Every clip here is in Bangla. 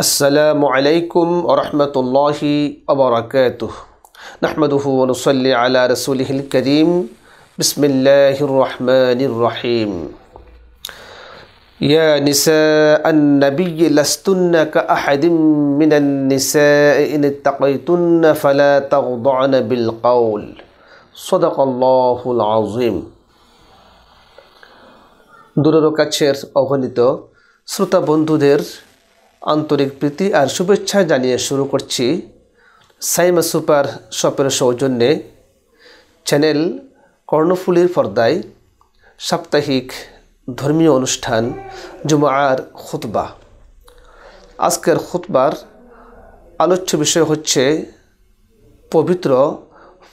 السلام عليكم ورحمة الله وبركاته. نحمده ونصلي على رسوله الكريم. بسم الله الرحمن الرحيم. يا نساء النبي لستن كأحد من النساء إن اتقيتن فلا تخضعن بالقول. সদাকল্লাহুল আজিম দূরের কাছের অগণিত শ্রোতা বন্ধুদের আন্তরিক প্রীতি আর শুভেচ্ছা জানিয়ে শুরু করছি সাইমা সুপার শপের সৌজন্যে চ্যানেল কর্ণফুলির পর্দায় সাপ্তাহিক ধর্মীয় অনুষ্ঠান জুমার খুতবা। আজকের খুতবার আলোচ্য বিষয় হচ্ছে পবিত্র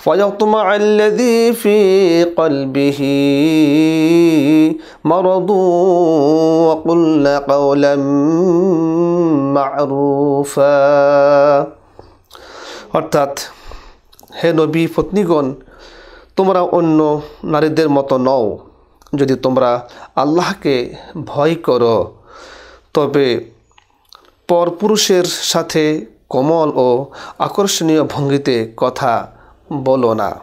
فيطمع الذي في قلبه مرض وقلن قولا معروفا অর্থাৎ হে নবী পত্নীগণ তোমরা অন্য নারীদের মতো নও যদি তোমরা আল্লাহকে ভয় করো তবে পরপুরুষের সাথে কোমল ও আকর্ষণীয় ভঙ্গিতে কথা বলো না।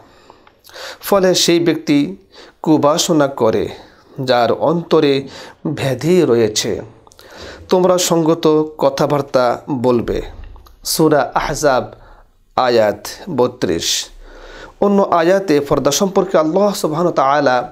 ফলে সেই ব্যক্তি কুবাসনা করে, যার অন্তরে ব্যাধি রয়েছে। তোমরা সঙ্গত কথাবার্তা বলবে। সুরা আহজাব, আয়াত বত্রিশ। অন্য আয়াতে ফর্দা সম্পর্কে আল্লাহ সুবাহন তালা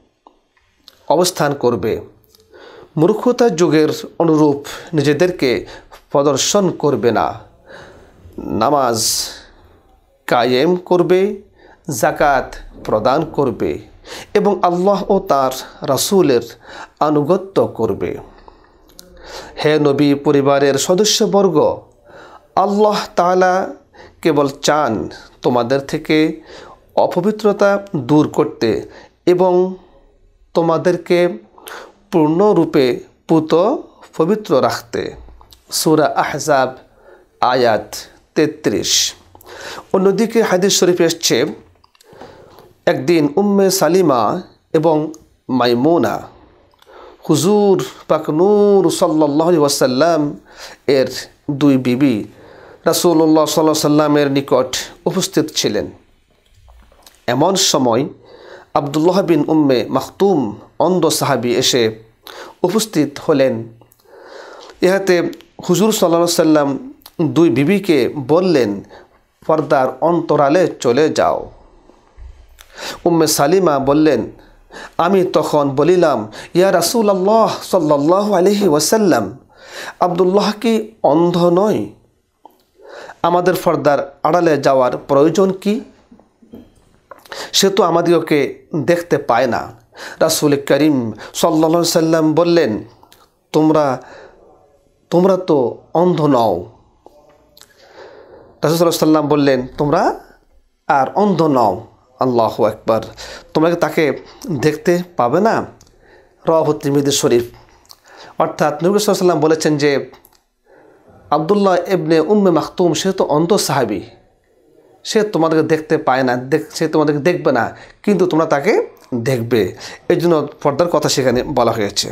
অবস্থান করবে। মূর্খতা যুগের অনুরূপ নিজেদেরকে প্রদর্শন করবে না। নামাজ কায়েম করবে জাকাত প্রদান করবে এবং আল্লাহ ও তার রাসুলের আনুগত্য করবে। হে নবী পরিবারের সদস্যবর্গ, আল্লাহ তালা কেবল চান তোমাদের থেকে অপবিত্রতা দূর করতে এবং তোমাদেরকে পূর্ণরূপে পুত পবিত্র রাখতে। সুরা আহজাব, আয়াত তেত্রিশ। অন্যদিকে হাদিস শরীফ এসছে, একদিন উম্মে সালিমা এবং মাইমুনা, হুজুর পাকনুর সাল্লাহ ওয়াসাল্লাম এর দুই বিবি রাসুল্লাহ সাল্লাহ সাল্লামের নিকট উপস্থিত ছিলেন। এমন সময় আবদুল্লাহ বিন উম্মে মাহতুম অন্ধ সাহাবি এসে উপস্থিত হলেন। ইহাতে হুজুর সাল্লা সাল্লাম দুই বিবিকে বললেন, পর্দার অন্তরালে চলে যাও। উম্মে সালিমা বললেন, আমি তখন বলিলাম, ইয়া রাসুল আল্লাহ সাল্লাহ আলহি ওয়াসাল্লাম, আবদুল্লাহ কি অন্ধ নয়? আমাদের ফর্দার আড়ালে যাওয়ার প্রয়োজন কি? সে তো আমাদেরকে দেখতে পায় না। রাসুল করিম সাল্লা সাল্লাম বললেন, তোমরা তোমরা তো অন্ধ নও। রাসুল সাল্লাম বললেন, তোমরা আর অন্ধ নও, আল্লাহ একবার তোমরা তাকে দেখতে পাবে না? রহতিমিদ শরীফ। অর্থাৎ নবী সাল্লাম বলেছেন যে, আবদুল্লাহ এবনে উম্মে মাহতুম সে তো অন্ধ সাহাবি। সে তোমাদেরকে দেখতে পায় না, দেখ, সে তোমাদেরকে দেখবে না, কিন্তু তোমরা তাকে দেখবে। এই জন্য পর্দার কথা সেখানে বলা হয়েছে।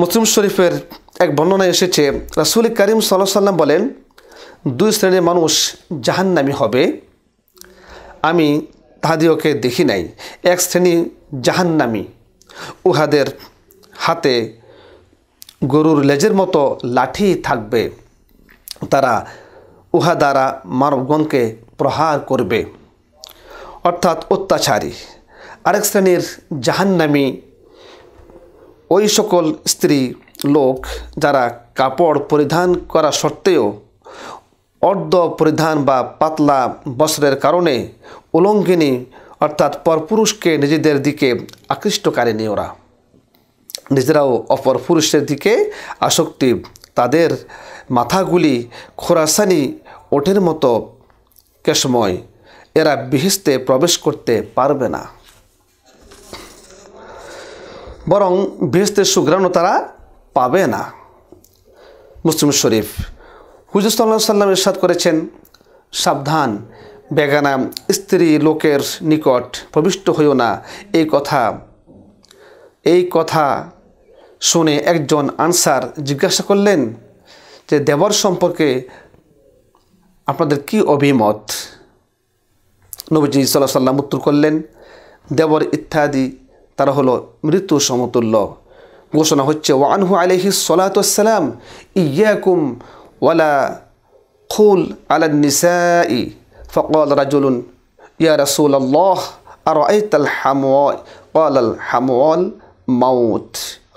মুসলিম শরীফের এক বর্ণনায় এসেছে, রাসুল করিম সাল্লাহ সাল্লাম বলেন, দুই শ্রেণির মানুষ জাহান্নামি হবে। আমি তাহাদিওকে দেখি নাই, এক শ্রেণি জাহান্নামি। উহাদের হাতে গরুর লেজের মতো লাঠি থাকবে। তারা উহা দ্বারা মানবগণকে প্রহার করবে। অর্থাৎ অত্যাচারী। আরেক শ্রেণির জাহান্নামী ওই সকল স্ত্রী লোক যারা কাপড় পরিধান করা সত্ত্বেও অর্ধ পরিধান বা পাতলা বস্ত্রের কারণে উলঙ্ঘিনী অর্থাৎ পরপুরুষকে নিজেদের দিকে আকৃষ্টকারিনী ওরা। নিজেরাও অপর পুরুষের দিকে আসক্তি তাদের মাথাগুলি খোরাসানি ওঠের মতো কেশময়। এরা বিহিস্তে প্রবেশ করতে পারবে না। বরং বিহিস্তের সুগ্রাণও তারা পাবে না। মুসলিম শরীফ, হুজুর সাল্লাহ সাল্লাম ইরশাদ করেছেন, সাবধান, বেগানা স্ত্রী লোকের নিকট প্রবিষ্ট হইও না। এই কথা এই কথা শুনে একজন আনসার জিজ্ঞাসা করলেন যে দেবর সম্পর্কে আপনাদের কি অভিমত নবীজি সাল্লাহ সাল্লাম উত্তর করলেন দেবর ইত্যাদি তারা হলো মৃত্যু সমতুল্য ঘোষণা হচ্ছে ওয়ানহু আলহি সালাতাম ইয়াকুম ওয়ালা খুল আলা নিসাই ফকল রাজুলুন ইয়া রসুল আল্লাহ আর আইতাল হামওয়াল قال الحموال মাউত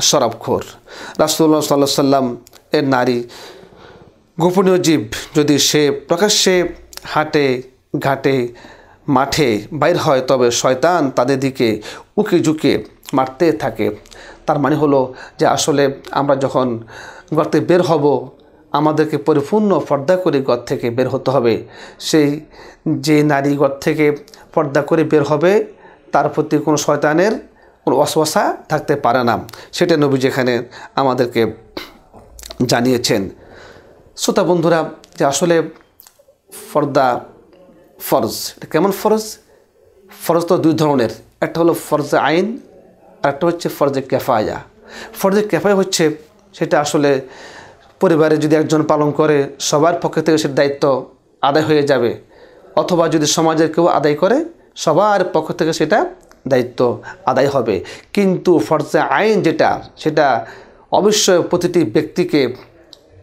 শরাবখোর। রাসুল্লাহ সাল্লাহ সাল্লাম এর নারী। গোপনীয় জীব যদি সে প্রকাশ্যে হাটে, ঘাটে, মাঠে বাইর হয়, তবে শয়তান তাদের দিকে উকি ঝুঁকে মারতে থাকে। তার মানে হলো যে আসলে আমরা যখন গর্তে বের হব, আমাদেরকে পরিপূর্ণ পর্দা করে ঘর থেকে বের হতে হবে। সেই যে নারী ঘর থেকে পর্দা করে বের হবে, তার প্রতি কোনো শয়তানের কোনো অশ্বাসা থাকতে পারে না। সেটা নবী যেখানে আমাদেরকে জানিয়েছেন। শ্রোতা বন্ধুরা, যে আসলে ফর্দা ফরজ, এটা কেমন ফরজ? ফরজ তো দুই ধরনের, একটা হলো ফরজে আইন, আর একটা হচ্ছে ফরজে কেফায়া। ফরজে কেফায়া হচ্ছে, সেটা আসলে পরিবারে যদি একজন পালন করে, সবার পক্ষ থেকে সে দায়িত্ব আদায় হয়ে যাবে। অথবা যদি সমাজের কেউ আদায় করে, সবার পক্ষ থেকে সেটা দায়িত্ব আদায় হবে। কিন্তু ফরজে আইন যেটা, সেটা অবশ্যই প্রতিটি ব্যক্তিকে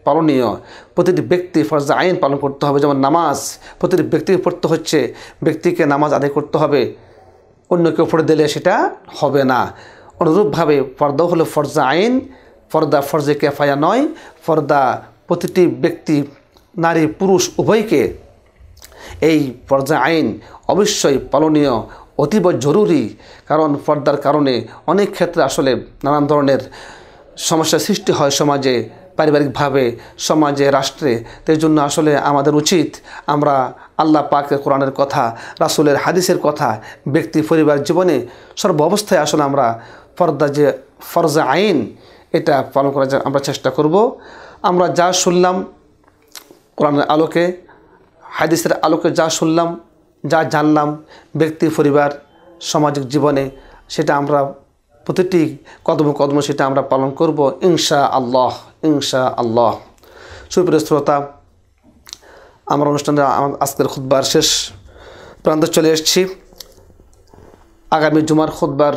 পালনীয়। প্রতিটি ব্যক্তি ফরজে আইন পালন করতে হবে, যেমন নামাজ। প্রতিটি ব্যক্তিকে পড়তে হচ্ছে, ব্যক্তিকে নামাজ আদায় করতে হবে। অন্য কেউ পড়ে দিলে সেটা হবে না। অনুরূপভাবে পর্দা হলো ফরজা আইন, ফর্দা ফরজে কেফায়া নয়, ফর্দা প্রতিটি ব্যক্তি, নারী পুরুষ উভয়কে এই পর্যা আইন অবশ্যই পালনীয় অতীব জরুরি কারণ পর্দার কারণে অনেক ক্ষেত্রে আসলে নানান ধরনের সমস্যার সৃষ্টি হয় সমাজে, পারিবারিকভাবে, সমাজে, রাষ্ট্রে। তাই জন্য আসলে আমাদের উচিত আমরা আল্লাহ পাকের কোরআনের কথা, রাসুলের হাদিসের কথা, ব্যক্তি, পরিবার, জীবনে সর্ব অবস্থায় আসলে আমরা ফর্দা যে ফরজা আইন, এটা পালন করার আমরা চেষ্টা করব। আমরা যা শুনলাম কোরআনের আলোকে, হাদিসের আলোকে যা শুনলাম যা জানলাম ব্যক্তি, পরিবার, সামাজিক জীবনে, সেটা আমরা প্রতিটি কদম কদম সেটা আমরা পালন করব ইনশা আল্লাহ ইনশা আল্লাহ সুপ্রিয় শ্রোতা, আমরা অনুষ্ঠানে আজকের খুদ্বার শেষ প্রান্তে চলে এসেছি। আগামী জুমার খুদ্বার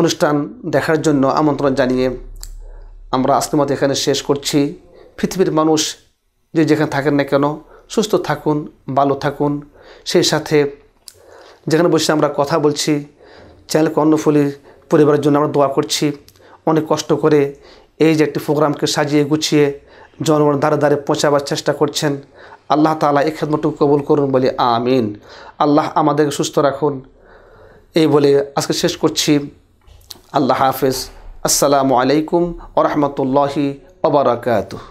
অনুষ্ঠান দেখার জন্য আমন্ত্রণ জানিয়ে আমরা আজকের মতো এখানে শেষ করছি। পৃথিবীর মানুষ যে যেখানে থাকেন না কেন সুস্থ থাকুন, ভালো থাকুন। সেই সাথে যেখানে বসে আমরা কথা বলছি, চ্যানেল কর্ণফুলি পরিবারের জন্য আমরা দোয়া করছি। অনেক কষ্ট করে এই যে একটি প্রোগ্রামকে সাজিয়ে গুছিয়ে জনগণ দ্বারে দ্বারে পৌঁছাবার চেষ্টা করছেন। আল্লাহ তালা এই খেদমটুকু কবুল করুন বলে আমিন। আল্লাহ আমাদেরকে সুস্থ রাখুন। এই বলে আজকে শেষ করছি। আল্লাহ হাফেজ। আসসালামু আলাইকুম ওরহমতুল্লাহি ওবরাকাতুহ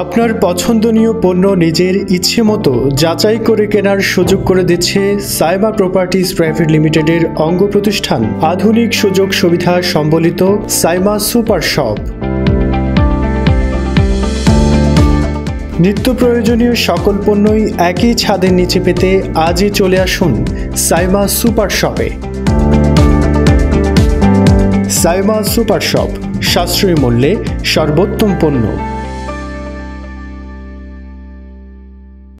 আপনার পছন্দনীয় পণ্য নিজের ইচ্ছে মতো যাচাই করে কেনার সুযোগ করে দিচ্ছে সাইমা প্রপার্টিজ প্রাইভেট লিমিটেডের অঙ্গ প্রতিষ্ঠান। আধুনিক সুযোগ সুবিধা সম্বলিত সাইমা সুপার শপ। নিত্য প্রয়োজনীয় সকল পণ্যই একই ছাদের নিচে পেতে আজই চলে আসুন সাইমা সুপার শপে। সাইমা সুপার শপ, সাশ্রয়ী মূল্যে সর্বোত্তম পণ্য।